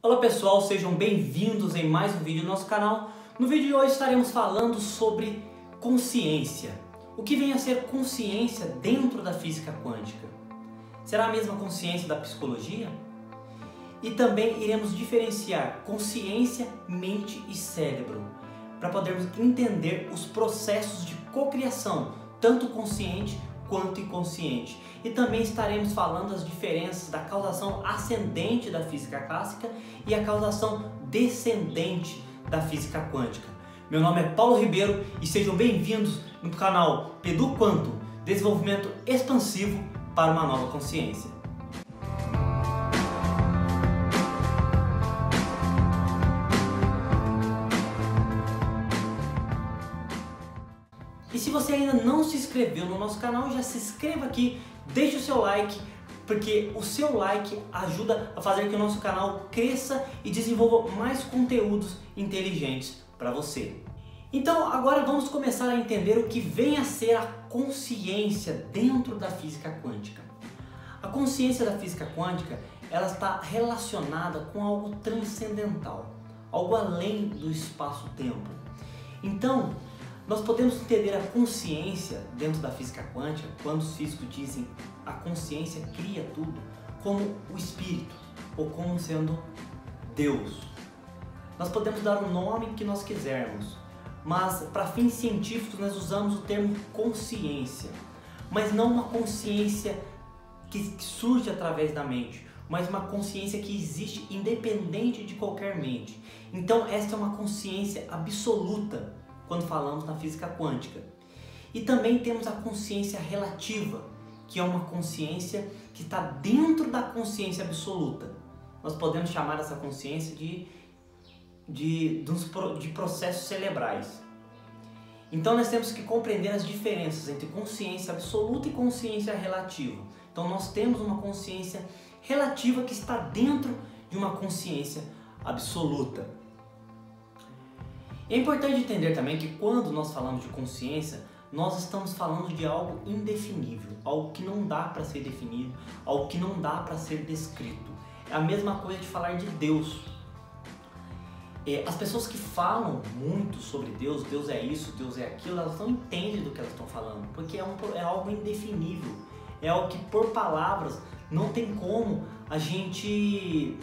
Olá pessoal, sejam bem-vindos em mais um vídeo do nosso canal. No vídeo de hoje estaremos falando sobre consciência. O que vem a ser consciência dentro da física quântica? Será a mesma consciência da psicologia? E também iremos diferenciar consciência, mente e cérebro, para podermos entender os processos de cocriação, tanto consciente quanto inconsciente. E também estaremos falando as diferenças da causação ascendente da física clássica e a causação descendente da física quântica. Meu nome é Paulo Ribeiro e sejam bem-vindos no canal Pedu Quanto, desenvolvimento expansivo para uma nova consciência. Se inscreveu no nosso canal, já se inscreva aqui, deixe o seu like, porque o seu like ajuda a fazer que o nosso canal cresça e desenvolva mais conteúdos inteligentes para você. Então, agora vamos começar a entender o que vem a ser a consciência dentro da física quântica. A consciência da física quântica, ela está relacionada com algo transcendental, algo além do espaço-tempo. Então, nós podemos entender a consciência dentro da física quântica quando os físicos dizem a consciência cria tudo como o espírito ou como sendo Deus. Nós podemos dar o nome que nós quisermos, mas para fins científicos nós usamos o termo consciência, mas não uma consciência que surge através da mente, mas uma consciência que existe independente de qualquer mente. Então, esta é uma consciência absoluta quando falamos na física quântica. E também temos a consciência relativa, que é uma consciência que está dentro da consciência absoluta. Nós podemos chamar essa consciência de, de, de processos cerebrais. Então nós temos que compreender as diferenças entre consciência absoluta e consciência relativa. Então nós temos uma consciência relativa que está dentro de uma consciência absoluta. É importante entender também que quando nós falamos de consciência, nós estamos falando de algo indefinível, algo que não dá para ser definido, algo que não dá para ser descrito. É a mesma coisa de falar de Deus. É, as pessoas que falam muito sobre Deus, Deus é isso, Deus é aquilo, elas não entendem do que elas estão falando, porque é, um, é algo indefinível, é algo que por palavras não tem como a gente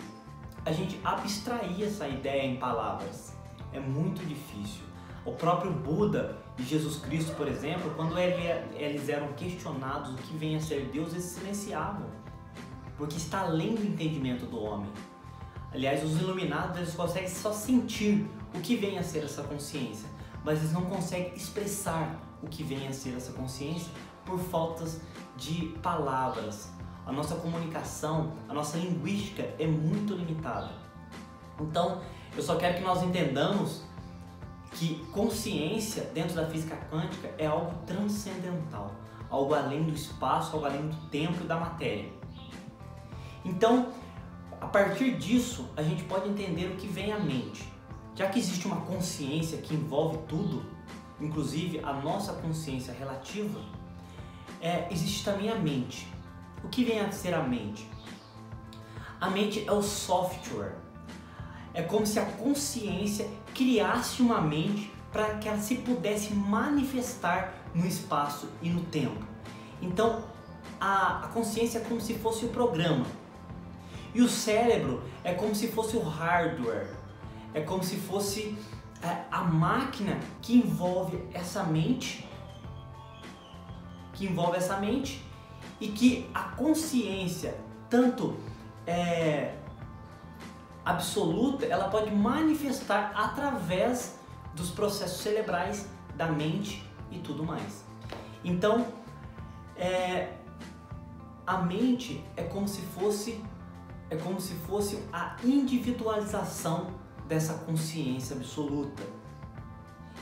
a gente abstrair essa ideia em palavras é muito difícil. O próprio Buda e Jesus Cristo, por exemplo, quando eles eram questionados o que vem a ser Deus, eles silenciavam, porque está além do entendimento do homem. Aliás, os iluminados eles conseguem só sentir o que vem a ser essa consciência, mas eles não conseguem expressar o que vem a ser essa consciência por faltas de palavras. A nossa comunicação, a nossa linguística é muito limitada. Então, eu só quero que nós entendamos que consciência dentro da física quântica é algo transcendental, algo além do espaço, algo além do tempo e da matéria. Então, a partir disso, a gente pode entender o que vem à mente. Já que existe uma consciência que envolve tudo, inclusive a nossa consciência relativa, é, existe também a mente. O que vem a ser a mente? A mente é o software é como se a consciência criasse uma mente para que ela se pudesse manifestar no espaço e no tempo. Então, a, a consciência é como se fosse o programa. E o cérebro é como se fosse o hardware. É como se fosse é, a máquina que envolve essa mente, que envolve essa mente e que a consciência tanto é, absoluta, ela pode manifestar através dos processos cerebrais da mente e tudo mais. Então, é, a mente é como se fosse é como se fosse a individualização dessa consciência absoluta.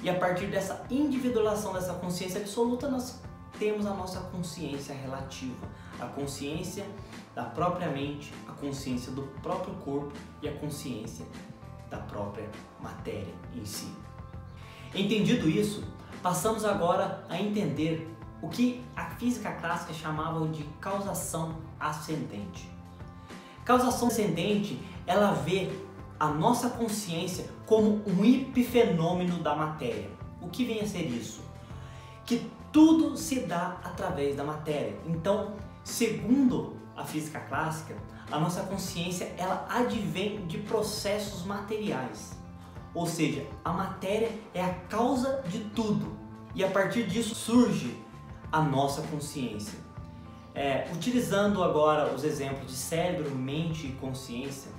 E a partir dessa individualização dessa consciência absoluta, nós temos a nossa consciência relativa, a consciência da própria mente, consciência do próprio corpo e a consciência da própria matéria em si. Entendido isso, passamos agora a entender o que a física clássica chamava de causação ascendente. Causação ascendente ela vê a nossa consciência como um epifenômeno da matéria. O que vem a ser isso? Que tudo se dá através da matéria. Então, segundo a física clássica, a nossa consciência ela advém de processos materiais. Ou seja, a matéria é a causa de tudo. E a partir disso surge a nossa consciência. É, utilizando agora os exemplos de cérebro, mente e consciência,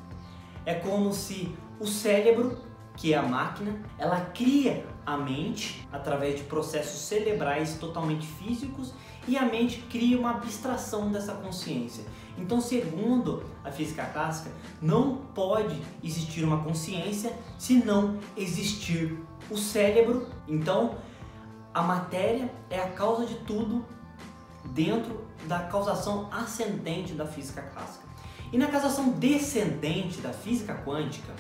é como se o cérebro, que é a máquina, ela cria a mente através de processos cerebrais totalmente físicos e a mente cria uma abstração dessa consciência. Então, segundo a física clássica, não pode existir uma consciência se não existir o cérebro. Então, a matéria é a causa de tudo dentro da causação ascendente da física clássica. E na causação descendente da física quântica,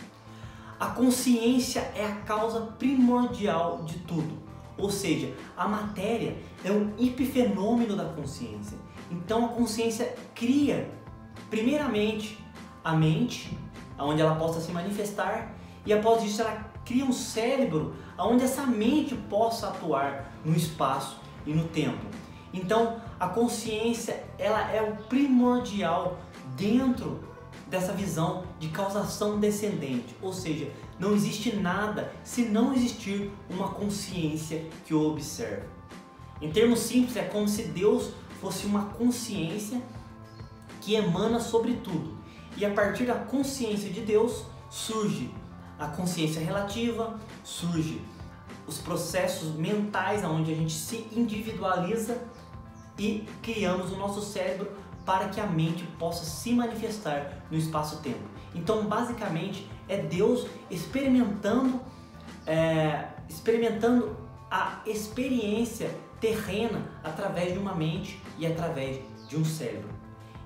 a consciência é a causa primordial de tudo. Ou seja, a matéria é um epifenômeno da consciência. Então a consciência cria, primeiramente, a mente, onde ela possa se manifestar, e após isso ela cria um cérebro onde essa mente possa atuar no espaço e no tempo. Então, a consciência ela é o primordial dentro dessa visão de causação descendente, ou seja, não existe nada se não existir uma consciência que o observa. Em termos simples, é como se Deus fosse uma consciência que emana sobre tudo. E a partir da consciência de Deus surge a consciência relativa, surge os processos mentais onde a gente se individualiza e criamos o nosso cérebro para que a mente possa se manifestar no espaço-tempo. Então, basicamente, é Deus experimentando, é, experimentando a experiência terrena através de uma mente e através de um cérebro.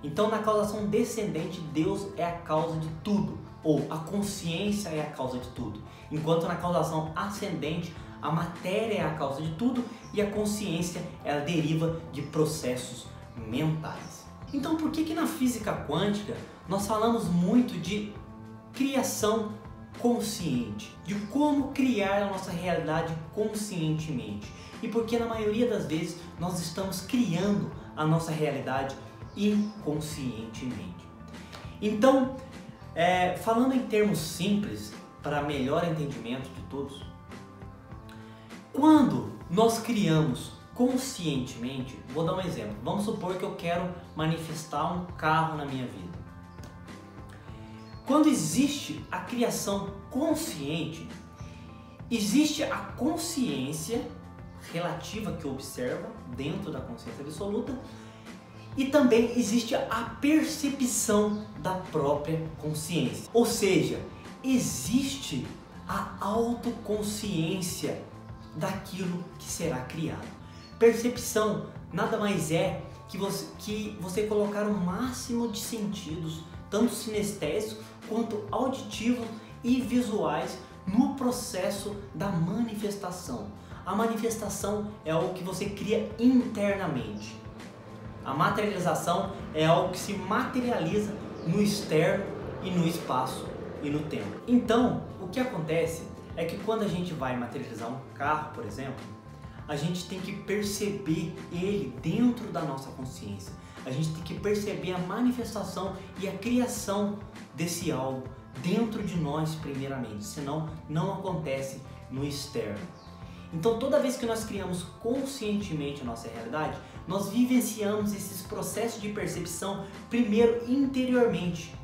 Então, na causação descendente, Deus é a causa de tudo, ou a consciência é a causa de tudo. Enquanto na causação ascendente, a matéria é a causa de tudo e a consciência ela deriva de processos mentais. Então, por que que na física quântica nós falamos muito de criação consciente, de como criar a nossa realidade conscientemente? E porque na maioria das vezes nós estamos criando a nossa realidade inconscientemente. Então, é, falando em termos simples, para melhor entendimento de todos, quando nós criamos conscientemente, vou dar um exemplo. Vamos supor que eu quero manifestar um carro na minha vida. Quando existe a criação consciente, existe a consciência relativa que observa dentro da consciência absoluta e também existe a percepção da própria consciência. Ou seja, existe a autoconsciência daquilo que será criado. Percepção nada mais é que você, que você colocar o máximo de sentidos, tanto sinestésicos quanto auditivos e visuais, no processo da manifestação. A manifestação é algo que você cria internamente. A materialização é algo que se materializa no externo e no espaço e no tempo. Então, o que acontece é que quando a gente vai materializar um carro, por exemplo, a gente tem que perceber ele dentro da nossa consciência. A gente tem que perceber a manifestação e a criação desse algo dentro de nós primeiramente, senão não acontece no externo. Então, toda vez que nós criamos conscientemente a nossa realidade, nós vivenciamos esses processos de percepção primeiro interiormente.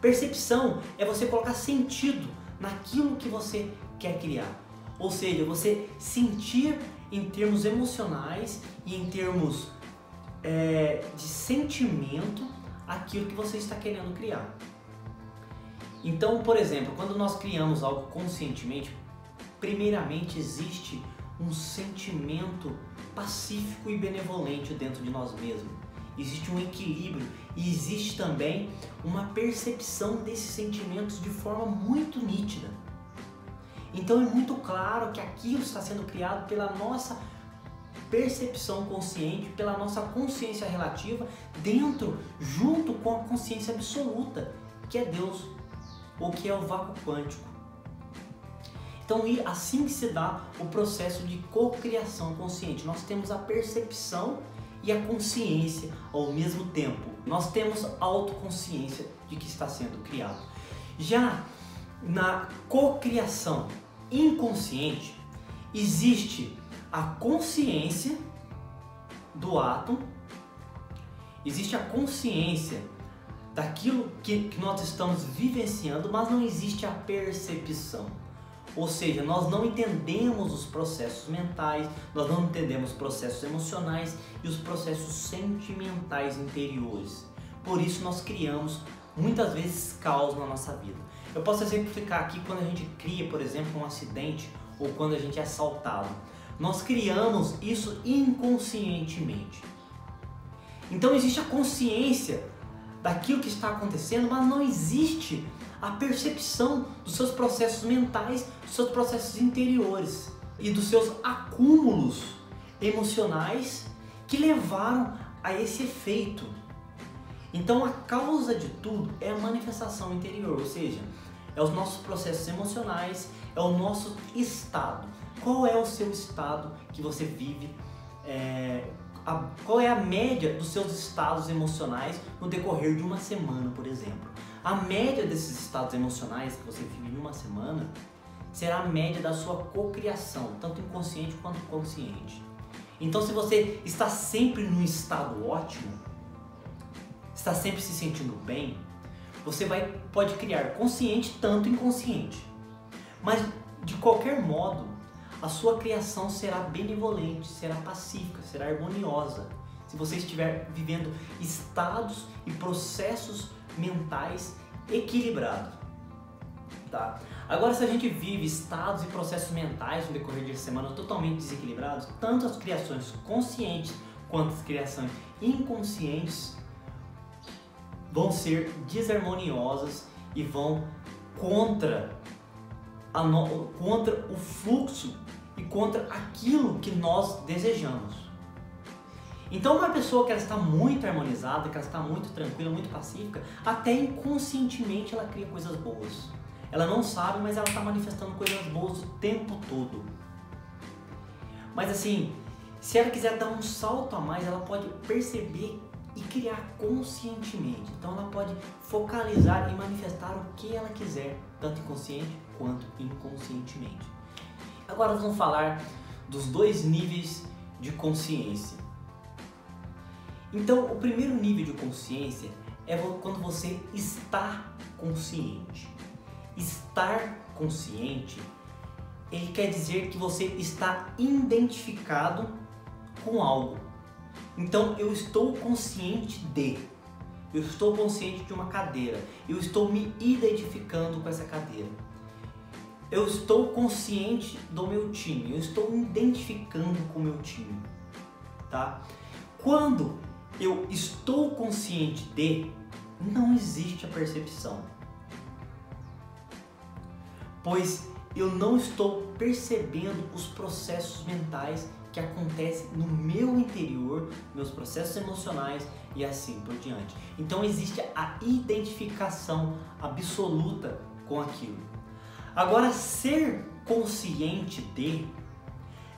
Percepção é você colocar sentido naquilo que você quer criar. Ou seja, você sentir em termos emocionais e em termos é, de sentimento aquilo que você está querendo criar. Então, por exemplo, quando nós criamos algo conscientemente, primeiramente existe um sentimento pacífico e benevolente dentro de nós mesmos. Existe um equilíbrio e existe também uma percepção desses sentimentos de forma muito nítida. Então é muito claro que aquilo está sendo criado pela nossa percepção consciente, pela nossa consciência relativa, dentro, junto com a consciência absoluta, que é Deus o que é o vácuo quântico. Então, assim que se dá o processo de cocriação consciente. Nós temos a percepção e a consciência ao mesmo tempo. Nós temos a autoconsciência de que está sendo criado. Já na cocriação inconsciente, existe a consciência do átomo, existe a consciência daquilo que, que nós estamos vivenciando, mas não existe a percepção. Ou seja, nós não entendemos os processos mentais, nós não entendemos os processos emocionais e os processos sentimentais interiores. Por isso nós criamos muitas vezes caos na nossa vida. Eu posso exemplificar aqui quando a gente cria, por exemplo, um acidente ou quando a gente é assaltado. Nós criamos isso inconscientemente. Então existe a consciência daquilo que está acontecendo, mas não existe a percepção dos seus processos mentais, dos seus processos interiores e dos seus acúmulos emocionais que levaram a esse efeito. Então a causa de tudo é a manifestação interior, ou seja, é os nossos processos emocionais, é o nosso estado. Qual é o seu estado que você vive? É, a, qual é a média dos seus estados emocionais no decorrer de uma semana, por exemplo? A média desses estados emocionais que você vive em uma semana será a média da sua cocriação, tanto inconsciente quanto consciente. Então, se você está sempre num estado ótimo, está sempre se sentindo bem, você vai, pode criar consciente tanto inconsciente. Mas de qualquer modo, a sua criação será benevolente, será pacífica, será harmoniosa. Se você estiver vivendo estados e processos mentais equilibrados. Tá? Agora, se a gente vive estados e processos mentais no decorrer de semana totalmente desequilibrados, tanto as criações conscientes quanto as criações inconscientes vão ser desarmoniosas e vão contra, no, contra o fluxo e contra aquilo que nós desejamos. Então uma pessoa que ela está muito harmonizada, que ela está muito tranquila, muito pacífica, até inconscientemente ela cria coisas boas. Ela não sabe, mas ela está manifestando coisas boas o tempo todo. Mas assim, se ela quiser dar um salto a mais, ela pode perceber e criar conscientemente. Então ela pode focalizar e manifestar o que ela quiser, tanto inconsciente quanto inconscientemente. Agora vamos falar dos dois níveis de consciência. Então, o primeiro nível de consciência é quando você está consciente. Estar consciente, ele quer dizer que você está identificado com algo. Então eu estou consciente de, eu estou consciente de uma cadeira, eu estou me identificando com essa cadeira. Eu estou consciente do meu time, eu estou me identificando com o meu time, tá? Quando eu estou consciente de, não existe a percepção. Pois eu não estou percebendo os processos mentais que acontece no meu interior, meus processos emocionais e assim por diante. Então existe a identificação absoluta com aquilo. Agora, ser consciente de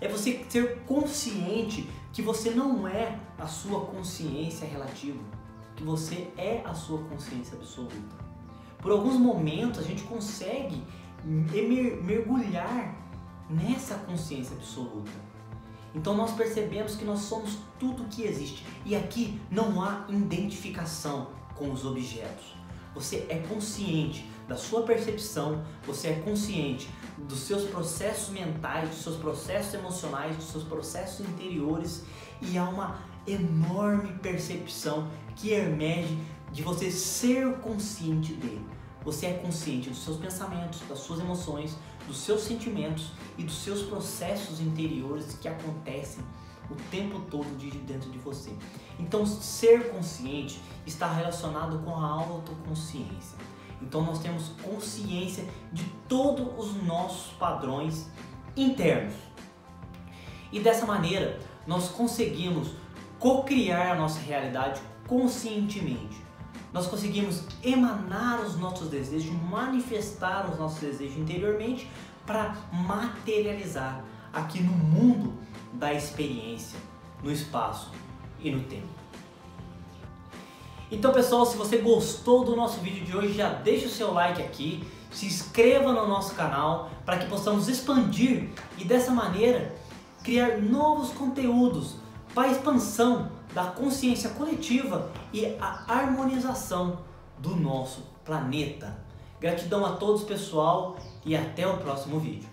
é você ser consciente que você não é a sua consciência relativa, que você é a sua consciência absoluta. Por alguns momentos a gente consegue mergulhar nessa consciência absoluta então nós percebemos que nós somos tudo que existe e aqui não há identificação com os objetos. Você é consciente da sua percepção, você é consciente dos seus processos mentais, dos seus processos emocionais, dos seus processos interiores e há uma enorme percepção que emerge de você ser consciente dele. Você é consciente dos seus pensamentos, das suas emoções, dos seus sentimentos e dos seus processos interiores que acontecem o tempo todo de dentro de você. Então, ser consciente está relacionado com a autoconsciência. Então, nós temos consciência de todos os nossos padrões internos. E dessa maneira, nós conseguimos co-criar a nossa realidade conscientemente. Nós conseguimos emanar os nossos desejos, manifestar os nossos desejos interiormente para materializar aqui no mundo da experiência, no espaço e no tempo. Então pessoal, se você gostou do nosso vídeo de hoje, já deixa o seu like aqui, se inscreva no nosso canal para que possamos expandir e dessa maneira criar novos conteúdos para expansão da consciência coletiva e a harmonização do nosso planeta. Gratidão a todos pessoal e até o próximo vídeo.